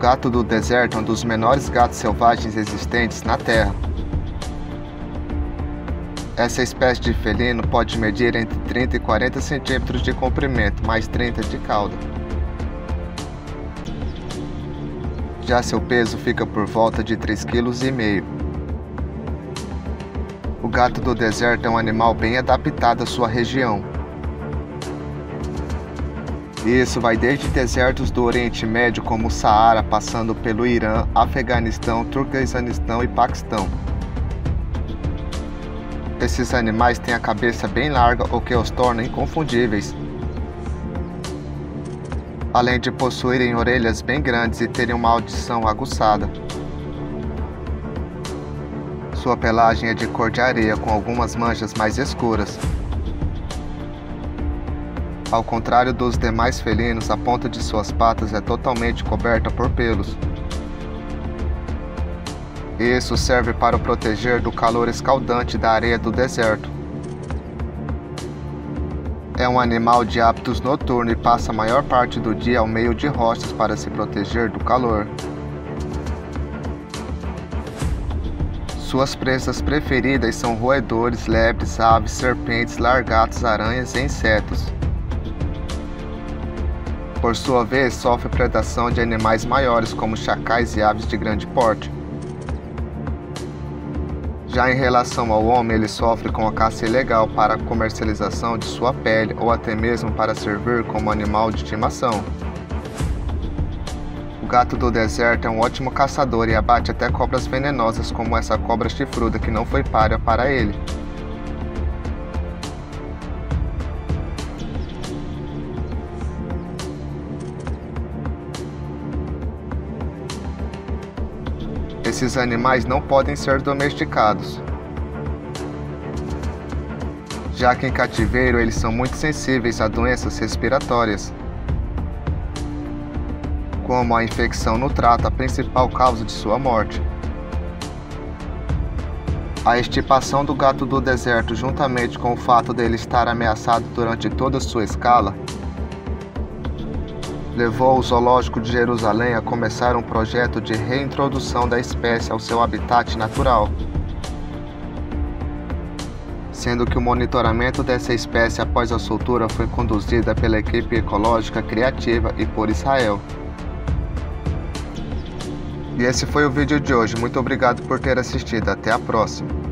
Gato do deserto é um dos menores gatos selvagens existentes na Terra. Essa espécie de felino pode medir entre 30 e 40 centímetros de comprimento, mais 30 de cauda. Já seu peso fica por volta de 3,5 kg. O gato do deserto é um animal bem adaptado à sua região. Isso vai desde desertos do Oriente Médio como o Saara, passando pelo Irã, Afeganistão, Turquestanistão e Paquistão. Esses animais têm a cabeça bem larga, o que os torna inconfundíveis. Além de possuírem orelhas bem grandes e terem uma audição aguçada. Sua pelagem é de cor de areia com algumas manchas mais escuras. Ao contrário dos demais felinos, a ponta de suas patas é totalmente coberta por pelos. Isso serve para o proteger do calor escaldante da areia do deserto. É um animal de hábitos noturnos e passa a maior parte do dia ao meio de rochas para se proteger do calor. Suas presas preferidas são roedores, lebres, aves, serpentes, largatos, aranhas e insetos por sua vez, sofre predação de animais maiores, como chacais e aves de grande porte. Já em relação ao homem, ele sofre com a caça ilegal para a comercialização de sua pele ou até mesmo para servir como animal de estimação. O gato do deserto é um ótimo caçador e abate até cobras venenosas como essa cobra chifruda que não foi páreo para ele. Esses animais não podem ser domesticados, já que em cativeiro eles são muito sensíveis a doenças respiratórias, como a infecção no trato, a principal causa de sua morte. A estipação do gato do deserto, juntamente com o fato dele estar ameaçado durante toda a sua escala, levou o Zoológico de Jerusalém a começar um projeto de reintrodução da espécie ao seu habitat natural, sendo que o monitoramento dessa espécie após a soltura foi conduzida pela equipe ecológica criativa e por Israel. E esse foi o vídeo de hoje. Muito obrigado por ter assistido. Até a próxima.